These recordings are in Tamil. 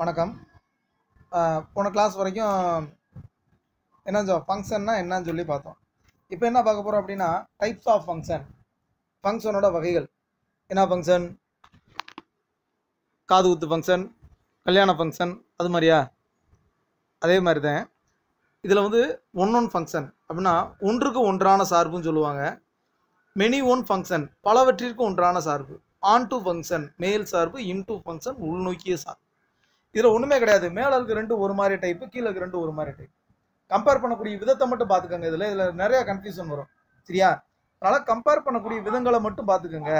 வணக்கம். போன கிளாஸ் வரைக்கும் என்ன ஃபங்க்ஷன்னா என்னன்னு சொல்லி பார்த்தோம். இப்போ என்ன பார்க்க போகிறோம் அப்படின்னா டைப்ஸ் ஆஃப் ஃபங்க்ஷன் ஃபங்க்ஷனோட வகைகள். என்ன ஃபங்க்ஷன் காது குத்து ஃபங்க்ஷன் கல்யாண ஃபங்க்ஷன் அது மாதிரியா? அதே மாதிரி தான் இதில் வந்து ஒன் ஒன் ஃபங்க்ஷன் அப்படின்னா ஒன்றுக்கு ஒன்றான சார்புன்னு சொல்லுவாங்க. மெனி ஒன் ஃபங்க்ஷன் பலவற்றிற்கு ஒன்றான சார்பு. ஆன் டு ஃபங்க்ஷன் மேல் சார்பு இன் டு ஃபங்க்ஷன் உள்நோக்கிய சார்பு. இதில் ஒன்றுமே கிடையாது. மேலே இருக்க ரெண்டு ஒரு மாதிரி டைப்பு கீழே இருக்க ரெண்டு ஒரு மாதிரி டைப் கம்பேர் பண்ணக்கூடிய விதத்தை மட்டும் பார்த்துக்கோங்க. இதில் இதில் நிறைய கன்ஃபியூஷன் வரும். சரியா? அதனால் கம்பேர் பண்ணக்கூடிய விதங்களை மட்டும் பார்த்துக்கோங்க.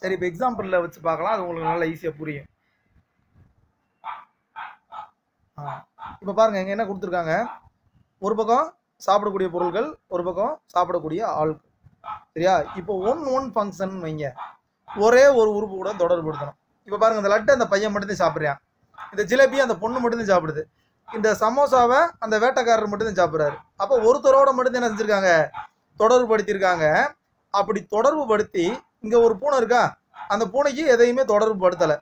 சரி இப்போ எக்ஸாம்பிளில் வச்சு பார்க்கலாம். அது உங்களுக்கு நல்லா ஈஸியாக புரியும். இப்போ பாருங்க இங்கே என்ன கொடுத்துருக்காங்க? ஒரு பக்கம் சாப்பிடக்கூடிய பொருள்கள் ஒரு பக்கம் சாப்பிடக்கூடிய ஆள். சரியா? இப்போ ஒன் ஒன் ஃபங்க்ஷன் வைங்க. ஒரே ஒரு உறுப்பு கூட தொடர்புபடுத்தணும். இப்போ பாருங்க இந்த லட்டு அந்த பையன் மட்டும்தான் சாப்பிட்றான். இந்த ஜிலேபி அந்த பொண்ணு மட்டும்தான் சாப்பிடுது. இந்த சமோசாவை அந்த வேட்டைக்காரர் மட்டும்தான் சாப்பிட்றாரு. அப்போ ஒருத்தரோட மட்டும்தான் என்ன செஞ்சிருக்காங்க? தொடர்பு படுத்தியிருக்காங்க அப்படி தொடர்பு படுத்தி இங்கே ஒரு பூனை இருக்கா? அந்த பூனைக்கு எதையுமே தொடர்பு படுத்தலை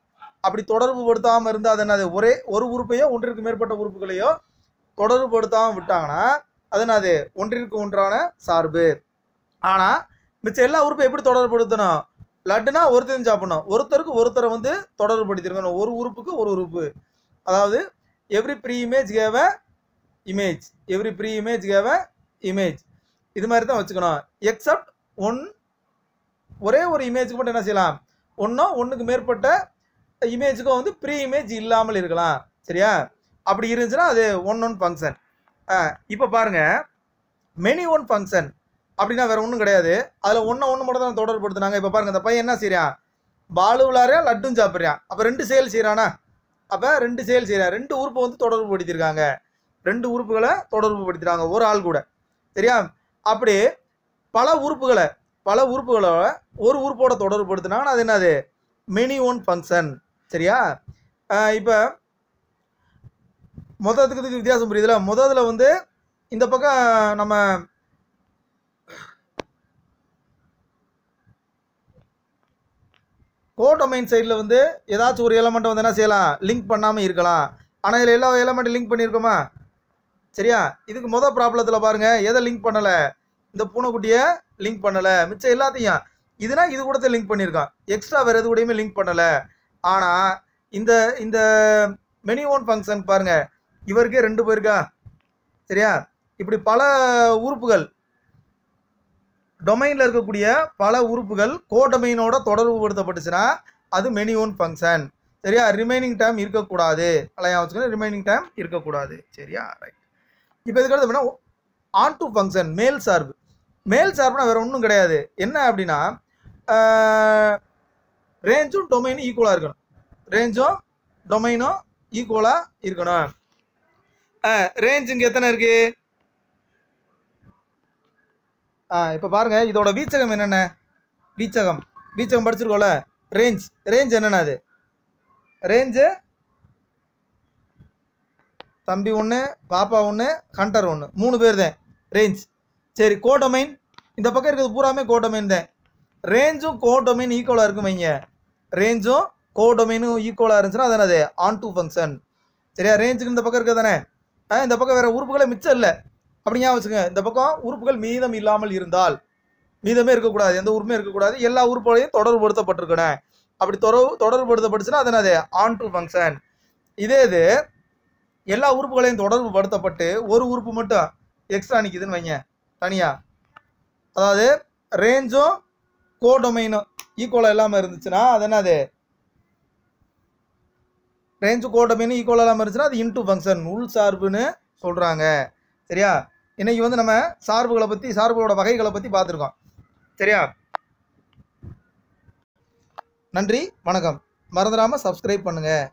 அப்படி தொடர்பு படுத்தாமல் இருந்தால் அது என்னது? ஒரே ஒரு உறுப்பையோ ஒன்றிற்கு மேற்பட்ட உறுப்புகளையோ தொடர்பு படுத்தாமல் விட்டாங்கன்னா அது என்னது? ஒன்றிற்கு ஒன்றான சார்பு. ஆனால் மிச்சம் எல்லா உறுப்பை எப்படி தொடர்புப்படுத்தணும் லட்டுனா ஒருத்தரும் சாப்பிடணும். ஒருத்தருக்கு ஒருத்தரை வந்து தொடர்புபடுத்திருக்கணும். ஒரு உறுப்புக்கு ஒரு உறுப்பு. அதாவது every pre image gave image every pre image gave image இது மாதிரி தான் வச்சுக்கணும். எக்ஸப்ட் ஒன் ஒரே ஒரு இமேஜுக்கு மட்டும் என்ன செய்யலாம்? ஒன்றோ ஒன்றுக்கு மேற்பட்ட இமேஜுக்கும் வந்து ப்ரீ இமேஜ் இல்லாமல் இருக்கலாம். சரியா? அப்படி இருந்துச்சுன்னா அது ஒன் ஒன் ஃபங்க்ஷன் இப்போ பாருங்க. மெனி ஒன் ஃபங்க்ஷன் அப்படின்னா வேற ஒன்றும் கிடையாது. அதில் ஒன்றை ஒன்று மட்டும் தான் தொடர்புபடுத்துனாங்க. இப்போ பாருங்க இந்த பையன் என்ன செய்கிறான் பாலு விளாட்றான் லட்டும் சாப்பிட்றான். அப்போ ரெண்டு செயல் செய்கிறானா அப்போ ரெண்டு செயல் செய்கிறான் ரெண்டு உறுப்பை வந்து தொடர்பு படுத்தியிருக்காங்க ரெண்டு உறுப்புகளை தொடர்பு படுத்திட்டாங்க ஒரு ஆள் கூட. சரியா? அப்படி பல உறுப்புகளை பல உறுப்புகளை ஒரு உறுப்போட தொடர்பு படுத்தினாங்கன்னா அது என்னது? மெனி ஒன் ஃபங்க்ஷன் சரியா? இப்போ மொத்தத்துக்கு வித்தியாசம் புரியுதுல? முதல்ல வந்து இந்த பக்கம் நம்ம கோடொமைன் சைடில் வந்து ஏதாச்சும் ஒரு எலமெண்ட்டை வந்து என்ன செய்யலாம்? லிங்க் பண்ணாமல் இருக்கலாம். ஆனால் இதில் எல்லா எலமெண்ட்டும் லிங்க் பண்ணியிருக்கோமா சரியா? இதுக்கு மொதல் ப்ராப்ளத்தில் பாருங்கள் எதை லிங்க் பண்ணலை? இந்த பூனைக்குட்டியை லிங்க் பண்ணலை. மிச்சம் எல்லாத்தையும். இதுனா இது கூட லிங்க் பண்ணியிருக்கான் எக்ஸ்ட்ரா வேறு எது கூடயுமே லிங்க் பண்ணலை. ஆனால் இந்த இந்த மெனி ஓன் ஃபங்க்ஷன் பாருங்கள் இவருக்கே ரெண்டு பேருக்கா சரியா? இப்படி பல உறுப்புகள். டொமைனில் இருக்கக்கூடிய பல உறுப்புகள் கோடொமைனோட தொடர்பு படுத்தப்பட்டுச்சுன்னா அது மெனி ஓன் ஃபங்க்ஷன் சரியா? ரிமைனிங் டைம் இருக்கக்கூடாது. அலையா வச்சுக்கணும் ரிமைனிங் டைம் இருக்கக்கூடாது. சரியா? ரைட் இப்போ இதுக்கு அப்படின்னா ஆன் டு ஃபங்க்ஷன் மேல் சார்பு. மேல் சார்புனா வேற ஒன்றும் கிடையாது. என்ன அப்படின்னா ரேஞ்சும் டொமைனும் ஈக்குவலாக இருக்கணும். ரேஞ்சும் டொமைனும் ஈக்குவலாக இருக்கணும். ரேஞ்ச் இங்கே எத்தனை இருக்குது இப்போ பாருங்க இதோட வீச்சகம் என்னென்ன? வீச்சகம். வீச்சகம் படிச்சிருக்கோம்ல? ரேஞ்ச் ரேஞ்ச் என்னென்ன அது? ரேஞ்சு தம்பி ஒன்று பாப்பா ஒன்று ஹண்டர் ஒன்று மூணு பேர் தான். ரேஞ்ச் சரி கோடமைன் இந்த பக்கம் இருக்கிறது பூராமே கோடமைன் தான். ரேஞ்சும் கோடொமைன் ஈக்குவலாக இருக்கும் வைங்க. ரேஞ்சும் கோடொமைனும் ஈக்குவலாக இருந்துச்சுன்னா அது என்னது? ஆன் டூ ஃபங்க்ஷன் சரியா? ரேஞ்சுக்கு இந்த பக்கம் இருக்குது தானே? ஆ இந்த பக்கம் வேறு உறுப்புகளே மிச்சம் இல்லை. அப்படிங்க வச்சுங்க இந்த பக்கம் உறுப்புகள் மீதம் இல்லாமல் இருந்தால் மீதமே இருக்கக்கூடாது. எந்த உறுப்புமே இருக்கக்கூடாது. எல்லா உறுப்புகளையும் தொடர்புபடுத்தப்பட்டிருக்கணும். அப்படி தொடர்பு தொடர்புபடுத்தப்பட்டுச்சுன்னா அது என்னது? ஆன் டு ஃபங்க்ஷன் இதே இது எல்லா உறுப்புகளையும் தொடர்பு படுத்தப்பட்டு ஒரு உறுப்பு மட்டும் எக்ஸ்ட்ரா நிற்கிதுன்னு வைங்க. தனியாக அதாவது ரேஞ்சும் கோடொமைனும் ஈக்குவலாக இல்லாமல் இருந்துச்சுன்னா அது என்னது? ரேஞ்சு கோடொமைனும் ஈக்குவலாக இல்லாமல் இருந்துச்சுன்னா அது இன்டூ ஃபங்க்ஷன் உள் சார்புன்னு சொல்கிறாங்க சரியா? இன்னைக்கு வந்து நம்ம சார்புகளை பற்றி சார்புகளோட வகைகளை பற்றி பார்த்துருக்கோம். சரியா? நன்றி வணக்கம். மறந்துடாமல் சப்ஸ்கிரைப் பண்ணுங்கள்